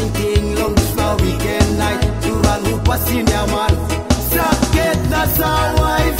thinking of the weekend night. Turan upa sinyaman. Sakit na my wife.